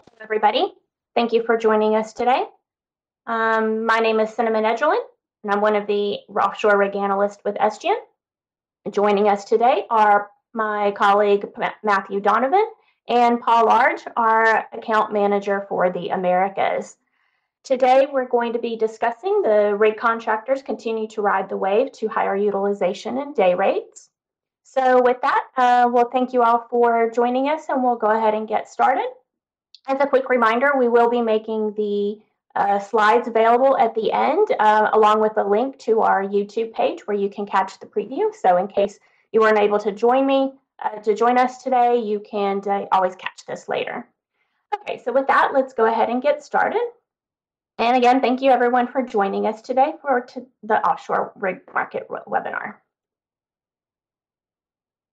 Hello, everybody. Thank you for joining us today. Um, my name is Cinnamon Edralin, and I'm one of the offshore rig analysts with Esgian. Joining us today are my colleague Matthew Donovan and Paul Large, our account manager for the Americas. Today, we're going to be discussing the rig contractors continue to ride the wave to higher utilization and day rates. So with that, uh, well, thank you all for joining us and we'll go ahead and get started. As a quick reminder, we will be making the uh, slides available at the end, uh, along with a link to our YouTube page where you can catch the preview. So in case you weren't able to join me, uh, to join us today, you can uh, always catch this later. Okay, so with that, let's go ahead and get started. And again, thank you everyone for joining us today for the offshore rig market webinar.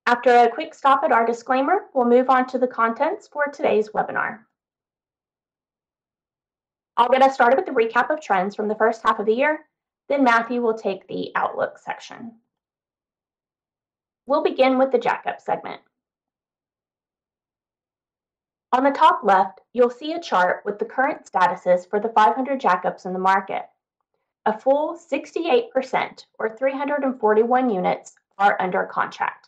After a quick stop at our disclaimer, we'll move on to the contents for today's webinar. I'll get us started with the recap of trends from the first half of the year, then Matthew will take the outlook section. We'll begin with the jackup segment. On the top left, you'll see a chart with the current statuses for the 500 jackups in the market. A full 68%, or 341 units, are under contract.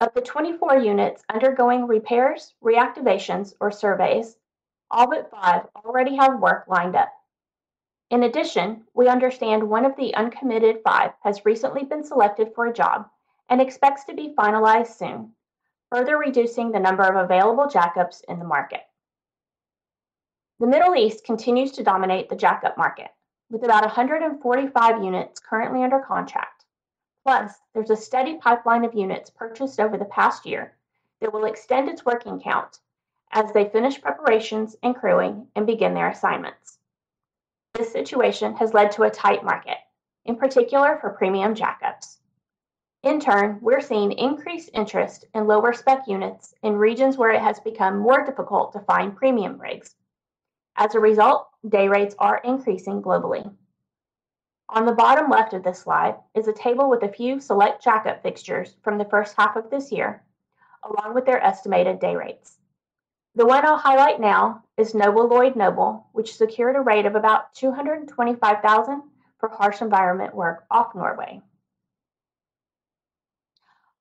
Of the 24 units undergoing repairs, reactivations, or surveys, all but five already have work lined up. In addition, we understand one of the uncommitted five has recently been selected for a job and expects to be finalized soon, further reducing the number of available jackups in the market. The Middle East continues to dominate the jackup market, with about 145 units currently under contract. Plus, there's a steady pipeline of units purchased over the past year that will extend its working count as they finish preparations and crewing and begin their assignments. This situation has led to a tight market, in particular for premium jackups. In turn, we're seeing increased interest in lower spec units in regions where it has become more difficult to find premium rigs. As a result, day rates are increasing globally. On the bottom left of this slide is a table with a few select jackup fixtures from the first half of this year, along with their estimated day rates. The one I'll highlight now is Noble Lloyd Noble, which secured a rate of about 225,000 for harsh environment work off Norway.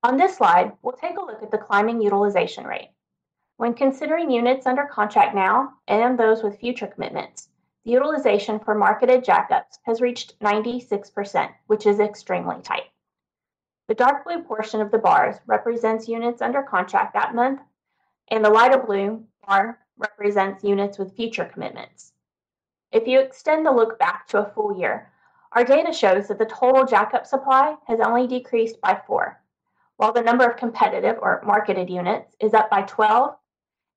On this slide, we'll take a look at the climbing utilization rate. When considering units under contract now and those with future commitments, the utilization for marketed jackups has reached 96%, which is extremely tight. The dark blue portion of the bars represents units under contract that month, and the lighter blue bar represents units with future commitments. If you extend the look back to a full year, our data shows that the total jackup supply has only decreased by four, while the number of competitive or marketed units is up by 12,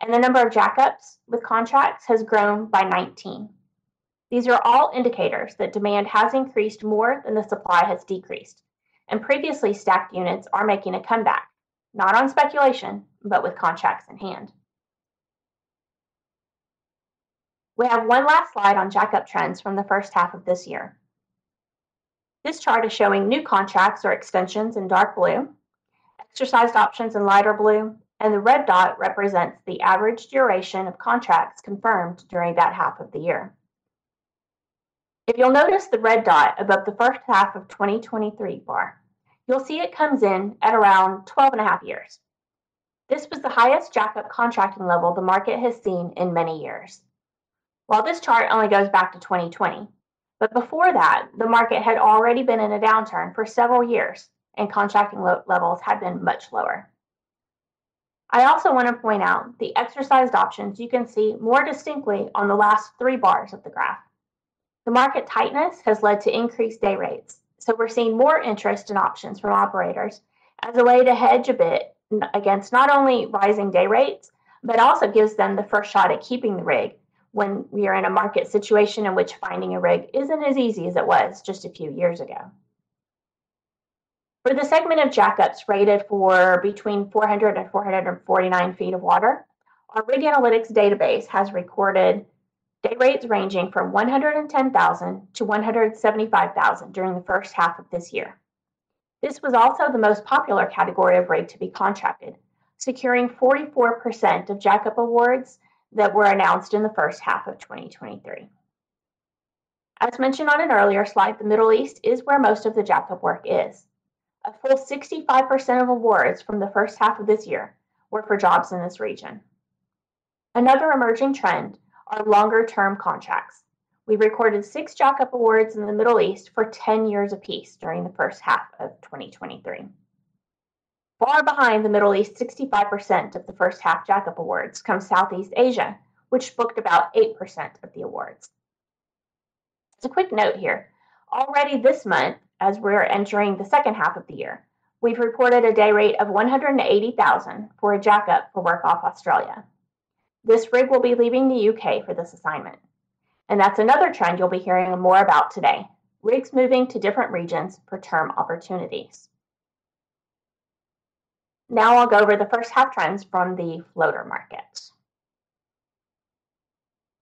and the number of jackups with contracts has grown by 19. These are all indicators that demand has increased more than the supply has decreased, and previously stacked units are making a comeback, not on speculation, but with contracts in hand. We have one last slide on jackup trends from the first half of this year. This chart is showing new contracts or extensions in dark blue exercised options in lighter blue, and the red dot represents the average duration of contracts confirmed during that half of the year. If you'll notice the red dot above the first half of 2023 bar, you'll see it comes in at around 12 and a half years. This was the highest jackup contracting level the market has seen in many years. While this chart only goes back to 2020, but before that, the market had already been in a downturn for several years and contracting levels had been much lower. I also want to point out the exercised options you can see more distinctly on the last three bars of the graph. The market tightness has led to increased day rates, so we're seeing more interest in options from operators as a way to hedge a bit against not only rising day rates, but also gives them the first shot at keeping the rig when we are in a market situation in which finding a rig isn't as easy as it was just a few years ago. For the segment of jackups rated for between 400 and 449 feet of water, our Rig Analytics database has recorded day rates ranging from 110,000 to 175,000 during the first half of this year. This was also the most popular category of rig to be contracted, securing 44% of jackup awards that were announced in the first half of 2023. As mentioned on an earlier slide, the Middle East is where most of the jackup work is. A full 65% of awards from the first half of this year were for jobs in this region. Another emerging trend are longer term contracts. We recorded six jackup awards in the Middle East for 10 years apiece during the first half of 2023. Far behind the Middle East, 65% of the first half jackup awards come Southeast Asia, which booked about 8% of the awards. As a quick note here, already this month, as we're entering the second half of the year, we've reported a day rate of 180,000 for a jackup for work off Australia. This rig will be leaving the UK for this assignment. And that's another trend you'll be hearing more about today rigs moving to different regions for term opportunities. Now I'll go over the first half trends from the floater market.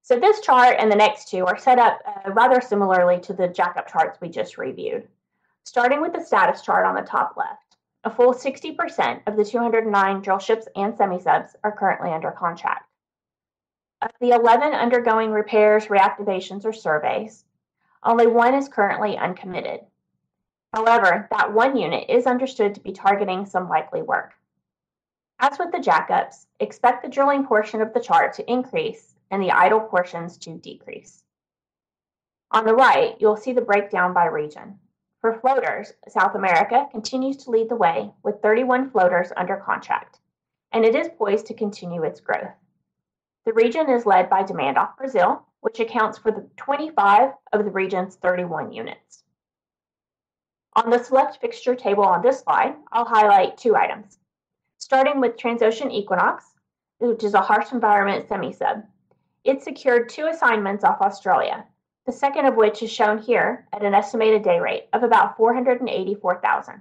So this chart and the next two are set up uh, rather similarly to the jackup charts we just reviewed. Starting with the status chart on the top left, a full 60% of the 209 drill ships and semi-subs are currently under contract. Of the 11 undergoing repairs, reactivations, or surveys, only one is currently uncommitted. However, that one unit is understood to be targeting some likely work. As with the jackups, expect the drilling portion of the chart to increase and the idle portions to decrease. On the right, you'll see the breakdown by region. For floaters, South America continues to lead the way with 31 floaters under contract, and it is poised to continue its growth. The region is led by demand off Brazil, which accounts for the 25 of the region's 31 units. On the select fixture table on this slide, I'll highlight two items starting with Transocean Equinox, which is a harsh environment semi-sub. It secured two assignments off Australia, the second of which is shown here at an estimated day rate of about 484,000.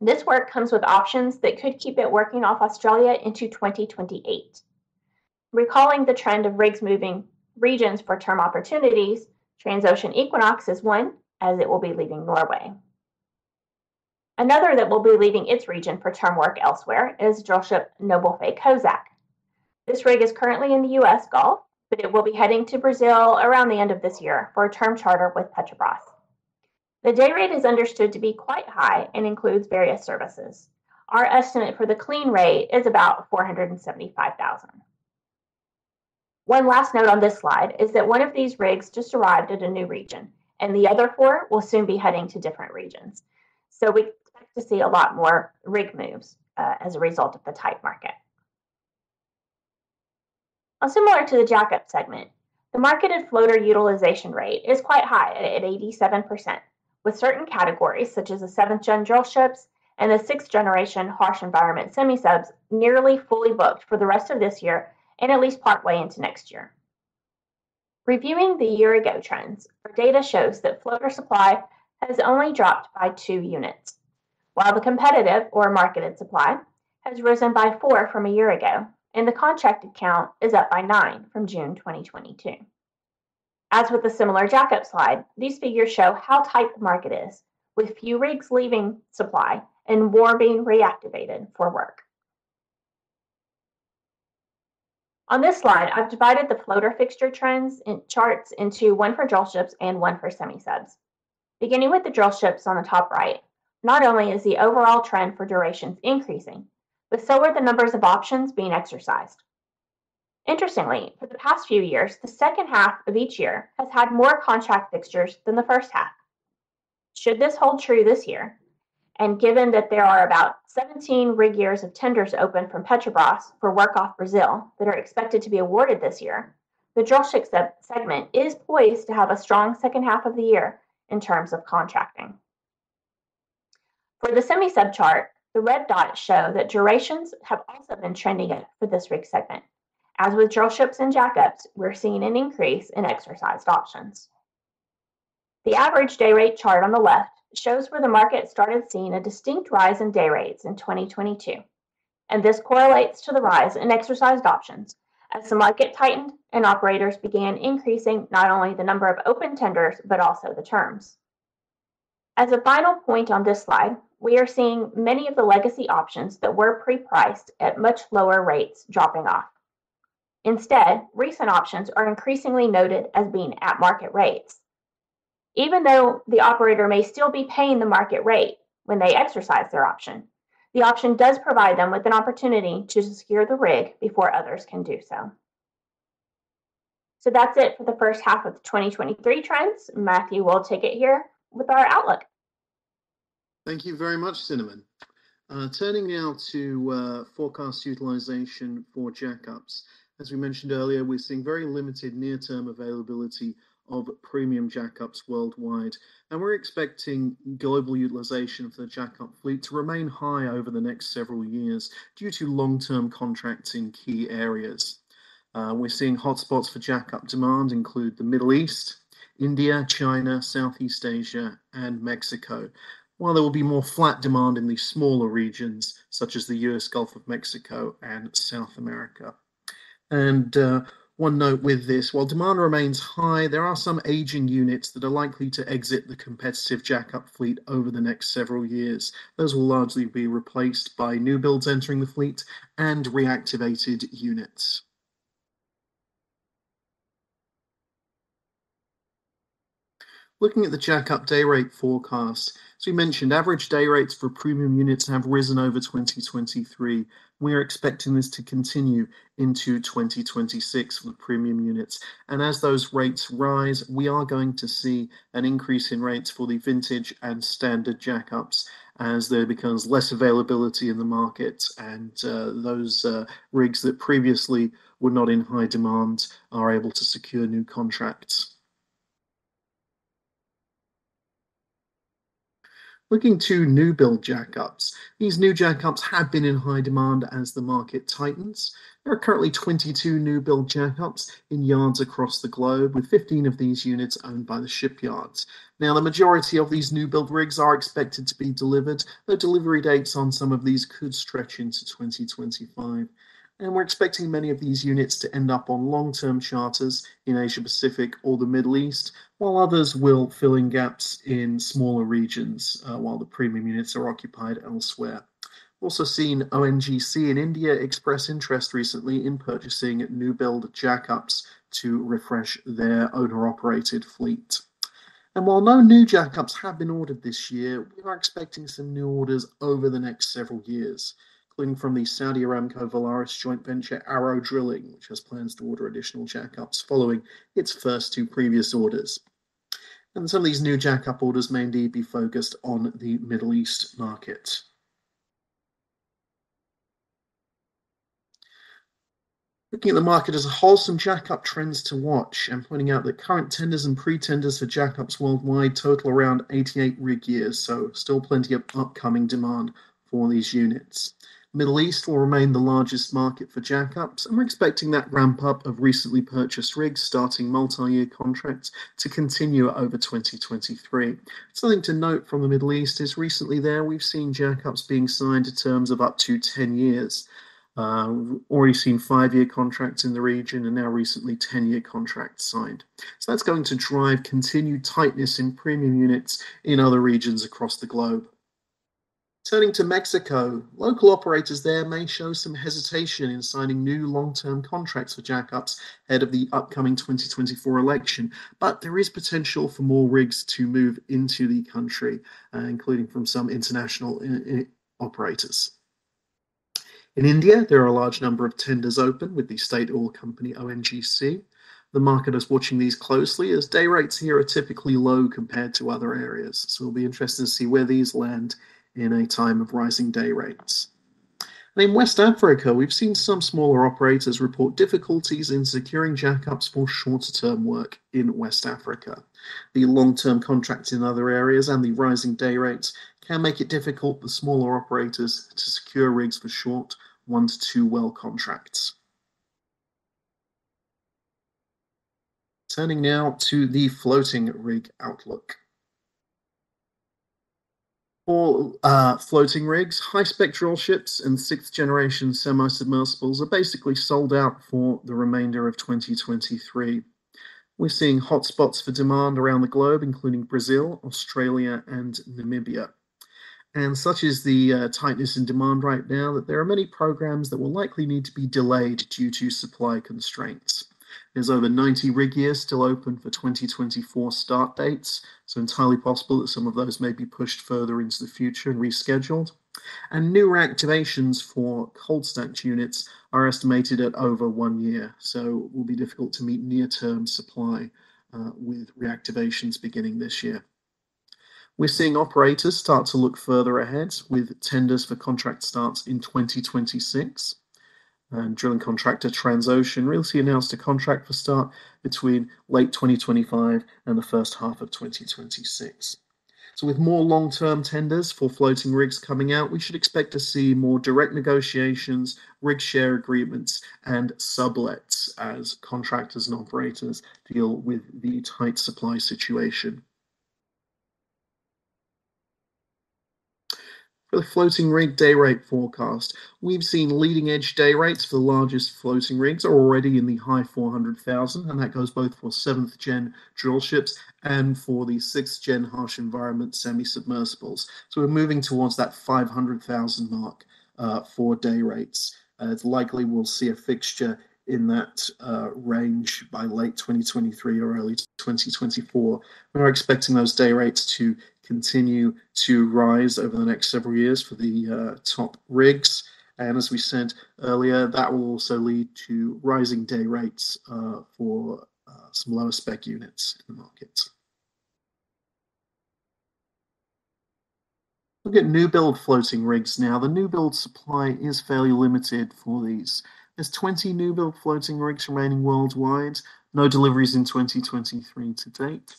This work comes with options that could keep it working off Australia into 2028. Recalling the trend of rigs moving regions for term opportunities, Transocean Equinox is one, as it will be leaving Norway. Another that will be leaving its region for term work elsewhere is drillship Noble Faye Kozack. This rig is currently in the US Gulf, but it will be heading to Brazil around the end of this year for a term charter with Petrobras. The day rate is understood to be quite high and includes various services. Our estimate for the clean rate is about 475,000. One last note on this slide is that one of these rigs just arrived at a new region, and the other four will soon be heading to different regions. So we expect to see a lot more rig moves uh, as a result of the tight market. Now, similar to the jackup segment, the marketed floater utilization rate is quite high at 87%, with certain categories such as the seventh gen drill ships and the sixth generation harsh environment semi subs nearly fully booked for the rest of this year and at least partway into next year. Reviewing the year ago trends, our data shows that floater supply has only dropped by two units while the competitive or marketed supply has risen by four from a year ago, and the contracted count is up by nine from June 2022. As with the similar jackup slide, these figures show how tight the market is, with few rigs leaving supply and more being reactivated for work. On this slide, I've divided the floater fixture trends in charts into one for drill ships and one for semi-subs. Beginning with the drill ships on the top right, not only is the overall trend for durations increasing, but so are the numbers of options being exercised. Interestingly, for the past few years, the second half of each year has had more contract fixtures than the first half. Should this hold true this year, and given that there are about 17 rig years of tenders open from Petrobras for work off Brazil that are expected to be awarded this year, the drillship segment is poised to have a strong second half of the year in terms of contracting. For the semi-sub chart, the red dots show that durations have also been trending up for this rig segment. As with drillships and jackups, we're seeing an increase in exercised options. The average day rate chart on the left shows where the market started seeing a distinct rise in day rates in 2022, and this correlates to the rise in exercised options as the market tightened and operators began increasing not only the number of open tenders but also the terms. As a final point on this slide, we are seeing many of the legacy options that were pre-priced at much lower rates dropping off. Instead, recent options are increasingly noted as being at market rates. Even though the operator may still be paying the market rate when they exercise their option, the option does provide them with an opportunity to secure the rig before others can do so. So that's it for the first half of the 2023 trends. Matthew will take it here with our outlook. Thank you very much, Cinnamon. Uh, turning now to uh, forecast utilization for jackups. As we mentioned earlier, we're seeing very limited near-term availability of premium jackups worldwide, and we're expecting global utilization for the jackup fleet to remain high over the next several years due to long-term contracts in key areas. Uh, we're seeing hotspots for jackup demand include the Middle East, India, China, Southeast Asia, and Mexico, while there will be more flat demand in the smaller regions such as the US Gulf of Mexico and South America. And uh, one note with this, while demand remains high, there are some aging units that are likely to exit the competitive jackup fleet over the next several years. Those will largely be replaced by new builds entering the fleet and reactivated units. Looking at the jackup day rate forecast, as we mentioned, average day rates for premium units have risen over 2023. We are expecting this to continue into 2026 for premium units. And as those rates rise, we are going to see an increase in rates for the vintage and standard jackups as there becomes less availability in the market and uh, those uh, rigs that previously were not in high demand are able to secure new contracts. Looking to new build jackups. These new jackups have been in high demand as the market tightens. There are currently 22 new build jackups in yards across the globe, with 15 of these units owned by the shipyards. Now, the majority of these new build rigs are expected to be delivered, though delivery dates on some of these could stretch into 2025 and we're expecting many of these units to end up on long-term charters in Asia Pacific or the Middle East, while others will fill in gaps in smaller regions uh, while the premium units are occupied elsewhere. We've Also seen ONGC in India express interest recently in purchasing new build jackups to refresh their owner-operated fleet. And while no new jackups have been ordered this year, we are expecting some new orders over the next several years including from the Saudi Aramco Valaris joint venture ARO Drilling, which has plans to order additional jackups following its first two previous orders. And some of these new jackup orders may indeed be focused on the Middle East market. Looking at the market as a whole, some jackup trends to watch, and pointing out that current tenders and pre-tenders for jackups worldwide total around 88 rig years, so still plenty of upcoming demand for these units. Middle East will remain the largest market for jackups, and we're expecting that ramp up of recently purchased rigs starting multi-year contracts to continue over 2023. Something to note from the Middle East is recently there we've seen jackups being signed to terms of up to 10 years. Uh, we've already seen five-year contracts in the region and now recently 10-year contracts signed. So that's going to drive continued tightness in premium units in other regions across the globe. Turning to Mexico, local operators there may show some hesitation in signing new long term contracts for jackups ahead of the upcoming 2024 election, but there is potential for more rigs to move into the country, uh, including from some international uh, uh, operators. In India, there are a large number of tenders open with the state oil company ONGC. The market is watching these closely as day rates here are typically low compared to other areas, so we'll be interested to see where these land in a time of rising day rates. And in West Africa, we've seen some smaller operators report difficulties in securing jackups for shorter term work in West Africa. The long term contracts in other areas and the rising day rates can make it difficult for smaller operators to secure rigs for short one to two well contracts. Turning now to the floating rig outlook. For uh, floating rigs, high spec ships and sixth generation semi submersibles are basically sold out for the remainder of 2023. We're seeing hotspots for demand around the globe, including Brazil, Australia, and Namibia. And such is the uh, tightness in demand right now that there are many programs that will likely need to be delayed due to supply constraints. There's over 90 rig years still open for 2024 start dates, so entirely possible that some of those may be pushed further into the future and rescheduled. And new reactivations for cold stacked units are estimated at over one year, so it will be difficult to meet near term supply uh, with reactivations beginning this year. We're seeing operators start to look further ahead with tenders for contract starts in 2026 and drilling contractor Transocean Realty announced a contract for start between late 2025 and the first half of 2026. So, with more long term tenders for floating rigs coming out, we should expect to see more direct negotiations, rig share agreements, and sublets as contractors and operators deal with the tight supply situation. For the floating rig day rate forecast, we've seen leading edge day rates for the largest floating rigs are already in the high 400,000, and that goes both for seventh gen drill ships and for the sixth gen harsh environment semi submersibles. So we're moving towards that 500,000 mark uh, for day rates. Uh, it's likely we'll see a fixture in that uh, range by late 2023 or early 2024. We're expecting those day rates to continue to rise over the next several years for the uh, top rigs. And as we said earlier, that will also lead to rising day rates uh, for uh, some lower spec units in the market. Look at new build floating rigs now. The new build supply is fairly limited for these. There's 20 new build floating rigs remaining worldwide. No deliveries in 2023 to date.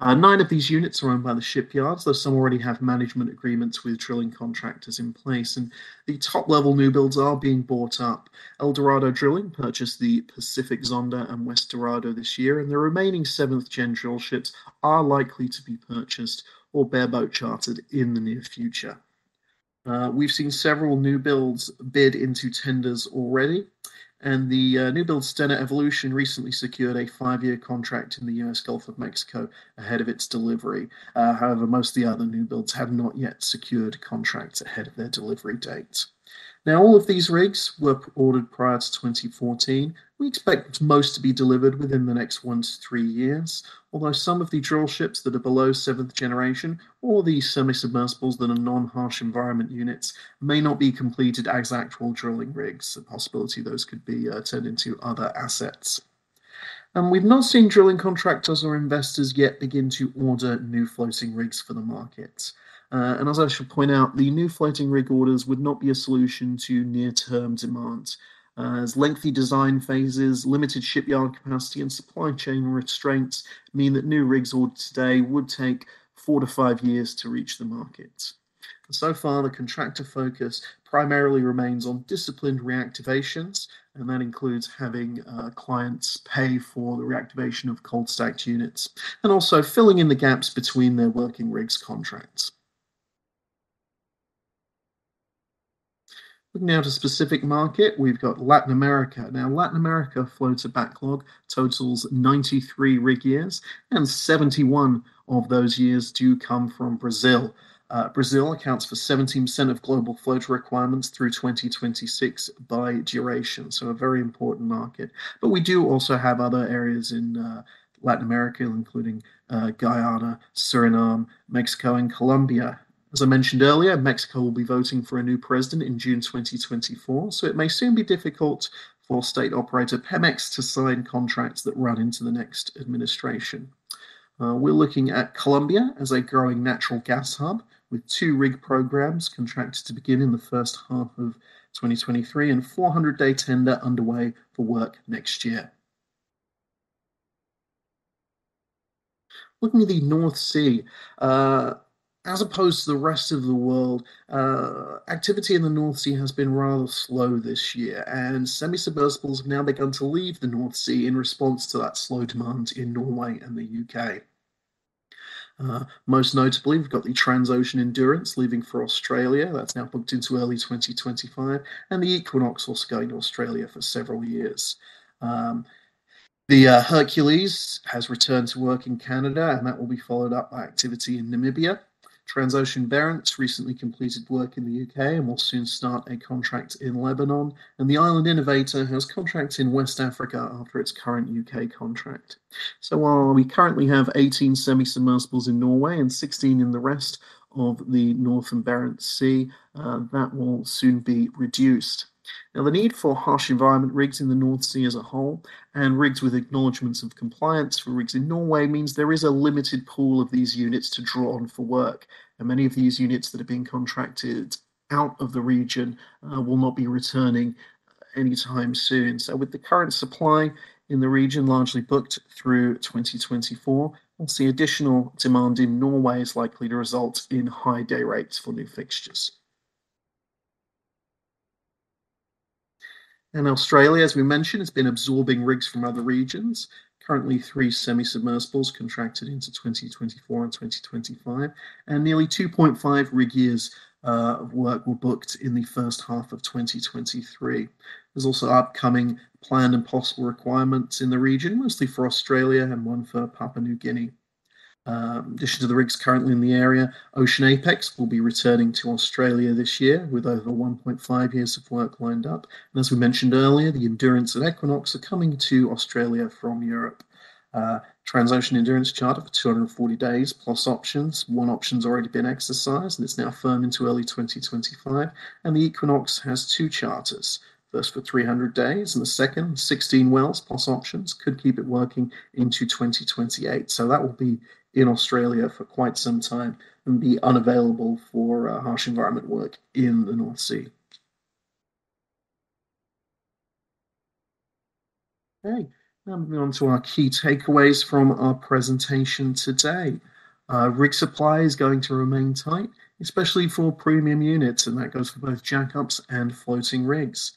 Uh, nine of these units are owned by the shipyards, though some already have management agreements with drilling contractors in place. And the top level new builds are being bought up. Eldorado Drilling purchased the Pacific Zonda and West Dorado this year, and the remaining seventh gen drill ships are likely to be purchased or bareboat chartered in the near future. Uh, we've seen several new builds bid into tenders already, and the uh, new build Stena Evolution recently secured a five year contract in the US Gulf of Mexico ahead of its delivery. Uh, however, most of the other new builds have not yet secured contracts ahead of their delivery date. Now, all of these rigs were ordered prior to 2014. We expect most to be delivered within the next one to three years, although some of the drill ships that are below seventh generation or the semi submersibles that are non harsh environment units may not be completed as actual drilling rigs. A possibility those could be uh, turned into other assets. And we've not seen drilling contractors or investors yet begin to order new floating rigs for the market. Uh, and as I should point out, the new floating rig orders would not be a solution to near term demand, as lengthy design phases, limited shipyard capacity, and supply chain restraints mean that new rigs ordered today would take four to five years to reach the market. And so far, the contractor focus primarily remains on disciplined reactivations, and that includes having uh, clients pay for the reactivation of cold stacked units and also filling in the gaps between their working rigs contracts. Looking now to specific market, we've got Latin America. Now, Latin America floats a backlog, totals 93 rig years, and 71 of those years do come from Brazil. Uh, Brazil accounts for 17% of global floater requirements through 2026 by duration, so a very important market. But we do also have other areas in uh, Latin America, including uh, Guyana, Suriname, Mexico, and Colombia. As I mentioned earlier, Mexico will be voting for a new president in June 2024, so it may soon be difficult for state operator Pemex to sign contracts that run into the next administration. Uh, we're looking at Colombia as a growing natural gas hub with two rig programs contracted to begin in the first half of 2023 and 400 day tender underway for work next year. Looking at the North Sea, uh, as opposed to the rest of the world, uh, activity in the North Sea has been rather slow this year, and semi submersibles have now begun to leave the North Sea in response to that slow demand in Norway and the UK. Uh, most notably, we've got the Transocean Endurance leaving for Australia. That's now booked into early 2025, and the Equinox also going to Australia for several years. Um, the uh, Hercules has returned to work in Canada, and that will be followed up by activity in Namibia. Transocean Barents recently completed work in the UK and will soon start a contract in Lebanon. And the Island Innovator has contracts in West Africa after its current UK contract. So while we currently have 18 semi submersibles in Norway and 16 in the rest of the Northern Barents Sea, uh, that will soon be reduced. Now, the need for harsh environment rigs in the North Sea as a whole and rigs with acknowledgements of compliance for rigs in Norway means there is a limited pool of these units to draw on for work. And many of these units that are being contracted out of the region uh, will not be returning anytime soon. So, with the current supply in the region largely booked through 2024, we'll see additional demand in Norway is likely to result in high day rates for new fixtures. And Australia, as we mentioned, has been absorbing rigs from other regions. Currently, three semi submersibles contracted into 2024 and 2025, and nearly 2.5 rig years uh, of work were booked in the first half of 2023. There's also upcoming planned and possible requirements in the region, mostly for Australia and one for Papua New Guinea. Um, addition to the rigs currently in the area, Ocean Apex will be returning to Australia this year with over 1.5 years of work lined up. And as we mentioned earlier, the Endurance and Equinox are coming to Australia from Europe. Uh, Transocean Endurance charter for 240 days plus options. One option's already been exercised and it's now firm into early 2025. And the Equinox has two charters. First for 300 days, and the second, 16 wells plus options, could keep it working into 2028. So that will be in Australia for quite some time and be unavailable for uh, harsh environment work in the North Sea. Okay, now moving on to our key takeaways from our presentation today. Uh, rig supply is going to remain tight, especially for premium units, and that goes for both jackups and floating rigs.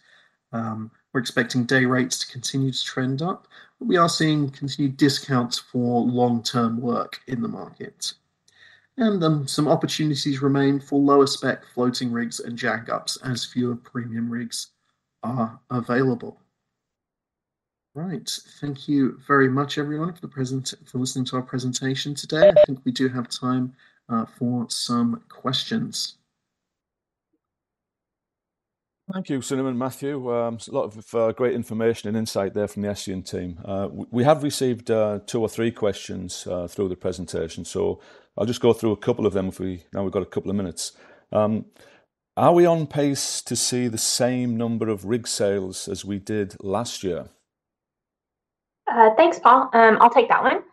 Um, we're expecting day rates to continue to trend up, but we are seeing continued discounts for long-term work in the market. And um, some opportunities remain for lower spec floating rigs and jackups as fewer premium rigs are available. Right, thank you very much, everyone, for the present for listening to our presentation today. I think we do have time uh, for some questions. Thank you, Cinnamon Matthew. Um, a lot of uh, great information and insight there from the Esgian team. Uh, we have received uh, two or three questions uh, through the presentation, so I'll just go through a couple of them. If we now we've got a couple of minutes. Um, are we on pace to see the same number of rig sales as we did last year? Uh, thanks, Paul. Um, I'll take that one.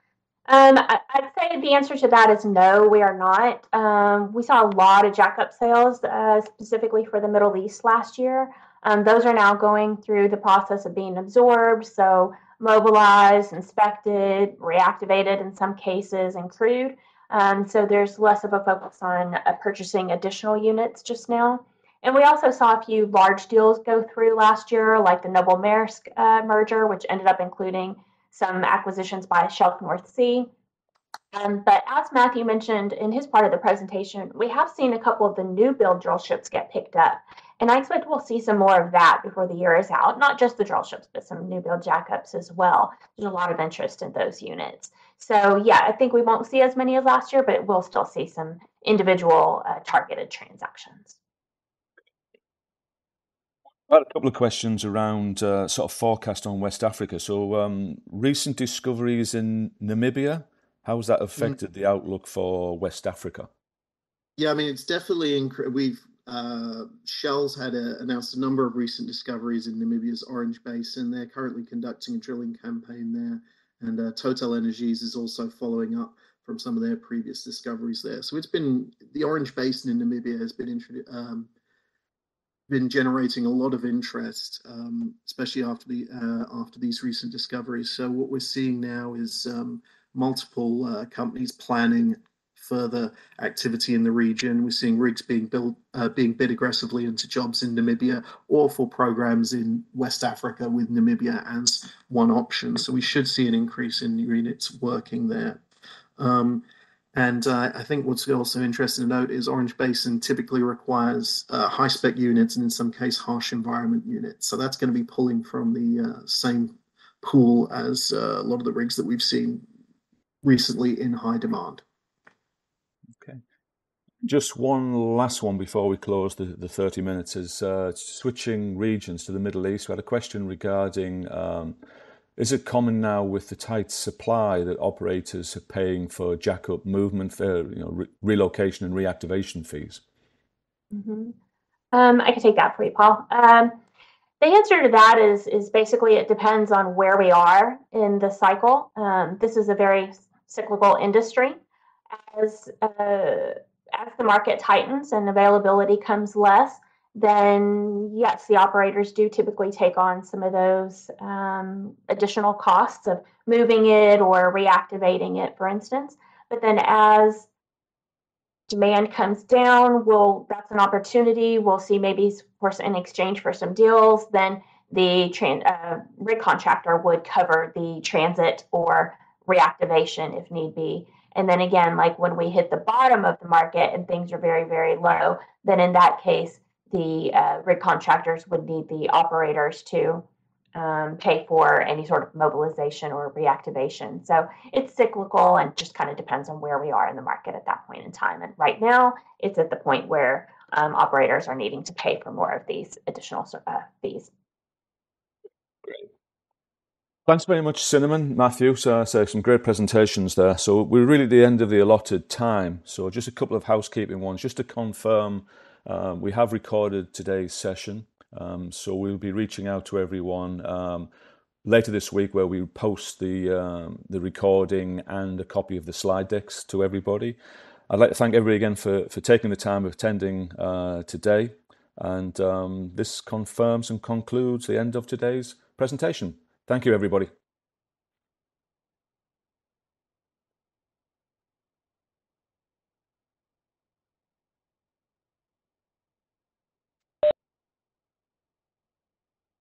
Um, I, would say the answer to that is no, we are not. Um, we saw a lot of jackup sales uh, specifically for the Middle East last year. Um, those are now going through the process of being absorbed, so mobilized, inspected, reactivated in some cases, and crewed. Um, so there's less of a focus on uh, purchasing additional units just now. And we also saw a few large deals go through last year, like the Noble Maersk uh, merger, which ended up including some acquisitions by Shelf North Sea. Um, but as Matthew mentioned in his part of the presentation, we have seen a couple of the new build drill ships get picked up. And I expect we'll see some more of that before the year is out. Not just the drill ships, but some new build jackups as well. There's a lot of interest in those units. So, yeah, I think we won't see as many as last year, but we'll still see some individual uh, targeted transactions. I had a couple of questions around uh, sort of forecast on West Africa. So, um, recent discoveries in Namibia, how has that affected mm. the outlook for West Africa? Yeah, I mean, it's definitely we've uh, Shell's had a, announced a number of recent discoveries in Namibia's Orange Basin. They're currently conducting a drilling campaign there, and uh, Total Energies is also following up from some of their previous discoveries there. So it's been the Orange Basin in Namibia has been introduced. Um, been generating a lot of interest, um, especially after the uh, after these recent discoveries. So what we're seeing now is um, multiple uh, companies planning further activity in the region. We're seeing rigs being built, uh, being bid aggressively into jobs in Namibia or for programs in West Africa with Namibia as one option. So we should see an increase in units working there. Um, and uh, I think what's also interesting to note is Orange Basin typically requires uh, high spec units and in some case harsh environment units. So that's going to be pulling from the uh, same pool as uh, a lot of the rigs that we've seen recently in high demand. Okay. Just one last one before we close the, the 30 minutes is uh, switching regions to the Middle East. We had a question regarding um, is it common now with the tight supply that operators are paying for jack-up movement, for, you know, re- relocation and reactivation fees? Mm-hmm. Um, I can take that for you, Paul. Um, the answer to that is is basically it depends on where we are in the cycle. Um, this is a very cyclical industry. As uh, as the market tightens and availability comes less, then yes, the operators do typically take on some of those um, additional costs of moving it or reactivating it, for instance. But then as demand comes down, we'll that's an opportunity. We'll see maybe for in exchange for some deals, then the tran- uh, rig contractor would cover the transit or reactivation if need be. And then again, like when we hit the bottom of the market and things are very, very low, then in that case, the uh, rig contractors would need the operators to um, pay for any sort of mobilization or reactivation. So it's cyclical and just kind of depends on where we are in the market at that point in time. And right now, it's at the point where um, operators are needing to pay for more of these additional uh, fees. Great. Thanks very much, Cinnamon, Matthew. So, so, some great presentations there. So we're really at the end of the allotted time. So just a couple of housekeeping ones, just to confirm. Um, we have recorded today's session. Um, so we'll be reaching out to everyone um, later this week, where we post the um, the recording and a copy of the slide decks to everybody. I'd like to thank everybody again for for taking the time of attending uh, today, and um, this confirms and concludes the end of today's presentation. Thank you, everybody.